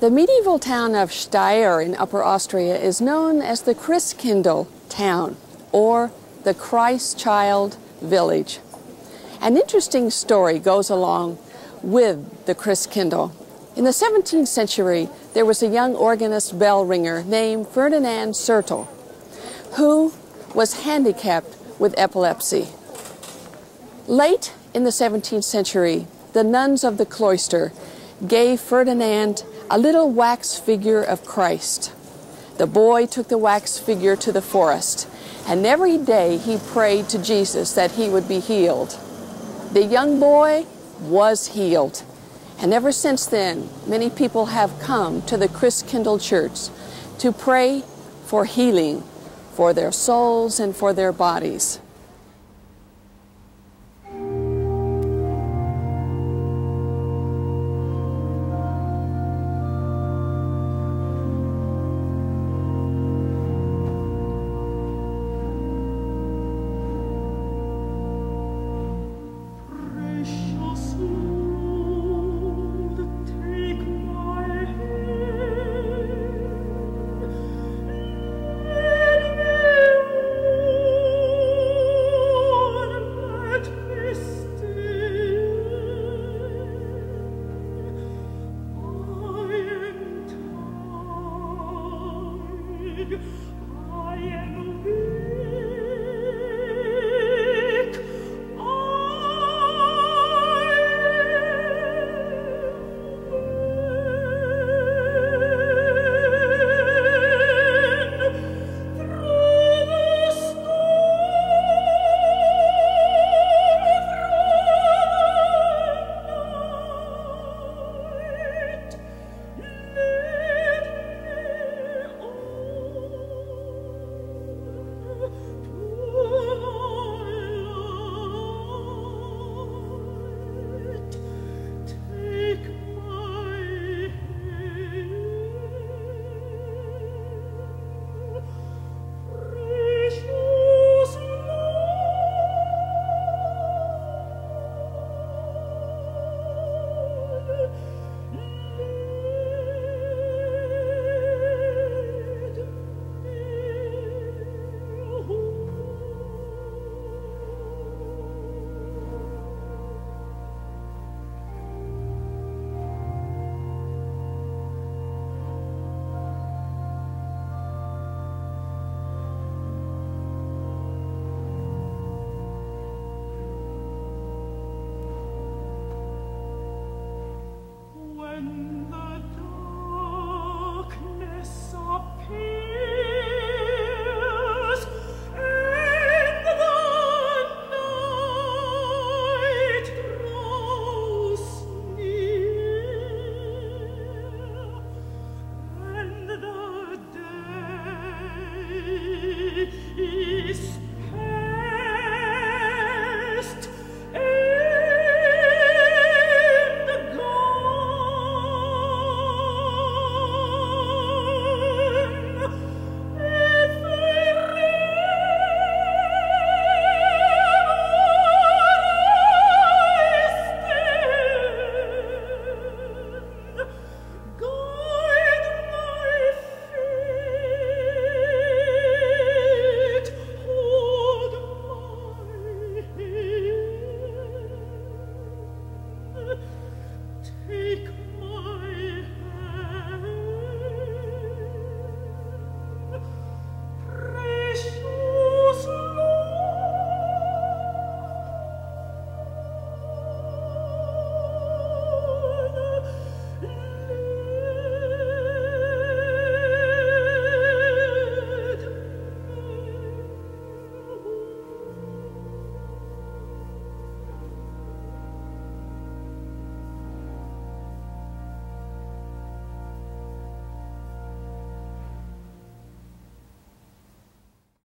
The medieval town of Steyr in Upper Austria is known as the Christkindl town or the Christ Child village. An interesting story goes along with the Christkindl. In the 17th century, there was a young organist bell ringer named Ferdinand Sertl who was handicapped with epilepsy. Late in the 17th century, the nuns of the cloister gave Ferdinand a little wax figure of Christ. The boy took the wax figure to the forest, and every day he prayed to Jesus that he would be healed. The young boy was healed. And ever since then, many people have come to the Christkindl Church to pray for healing for their souls and for their bodies. I am